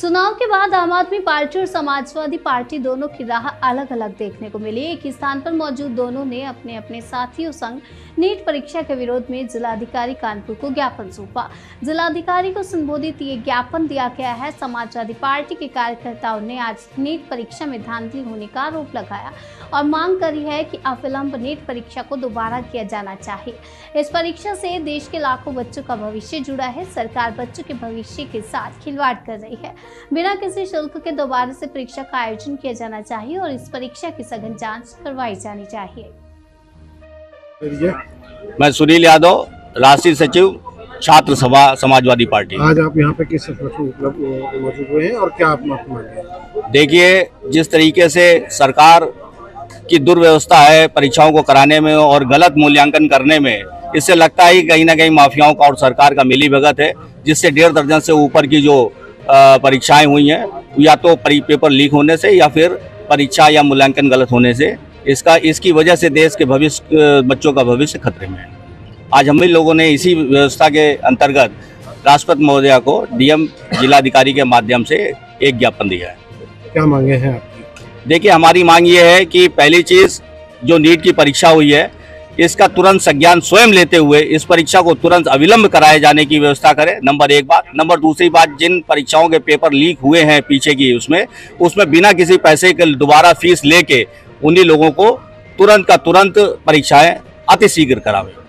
चुनाव के बाद आम आदमी पार्टी और समाजवादी पार्टी दोनों की राह अलग अलग देखने को मिली। एक ही स्थान पर मौजूद दोनों ने अपने अपने साथियों संग नीट परीक्षा के विरोध में जिलाधिकारी कानपुर को ज्ञापन सौंपा। जिलाधिकारी को संबोधित ये ज्ञापन दिया गया है, समाजवादी पार्टी के कार्यकर्ताओं ने आज नीट परीक्षा में धांधली होने का आरोप लगाया और मांग करी है कि अविलंब नीट परीक्षा को दोबारा किया जाना चाहिए। इस परीक्षा से देश के लाखों बच्चों का भविष्य जुड़ा है। सरकार बच्चों के भविष्य के साथ खिलवाड़ कर रही है। बिना किसी शुल्क के दोबारा से परीक्षा का आयोजन किया जाना चाहिए और इस परीक्षा की सघन जाँच करवाई जानी चाहिए। मैं सुनील यादव राष्ट्रीय सचिव छात्र सभा समाजवादी पार्टी। आज आप यहाँ पे किस मौजूद हुए हैं और क्या आप मांगे देखिए जिस तरीके से सरकार की दुर्व्यवस्था है परीक्षाओं को कराने में और गलत मूल्यांकन करने में इससे लगता है कहीं ना कहीं माफियाओं का और सरकार का मिली भगत है जिससे डेढ़ दर्जन से ऊपर की जो परीक्षाएँ हुई हैं या तो परी- पेपर लीक होने से या फिर परीक्षा या मूल्यांकन गलत होने से। इसका इसकी वजह से देश के भविष्य बच्चों का भविष्य खतरे में है। आज हम ही लोगों ने इसी व्यवस्था के अंतर्गत राष्ट्रपति महोदया को डीएम जिलाधिकारी के माध्यम से एक ज्ञापन दिया है। क्या मांगे हैं आपकी देखिए हमारी मांग ये है कि पहली चीज़ जो नीट की परीक्षा हुई है इसका तुरंत संज्ञान स्वयं लेते हुए इस परीक्षा को तुरंत अविलंब कराए जाने की व्यवस्था करें। नंबर एक बात। नंबर दूसरी बात, जिन परीक्षाओं के पेपर लीक हुए हैं पीछे की उसमें उसमें बिना किसी पैसे के दोबारा फ़ीस लेके उन्हीं लोगों को तुरंत का तुरंत परीक्षाएँ अतिशीघ्र करावें।